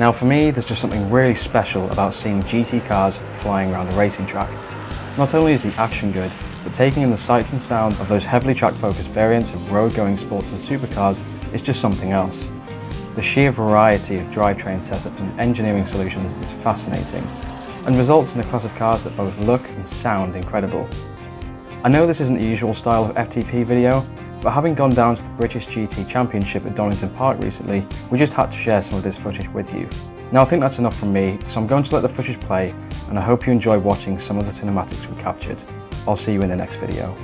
Now for me, there's just something really special about seeing GT cars flying around a racing track. Not only is the action good, but taking in the sights and sounds of those heavily track focused variants of road-going sports and supercars is just something else. The sheer variety of drivetrain setups and engineering solutions is fascinating, and results in a class of cars that both look and sound incredible. I know this isn't the usual style of FTP video, but having gone down to the British GT Championship at Donington Park recently, we just had to share some of this footage with you. Now I think that's enough from me, so I'm going to let the footage play, and I hope you enjoy watching some of the cinematics we captured. I'll see you in the next video.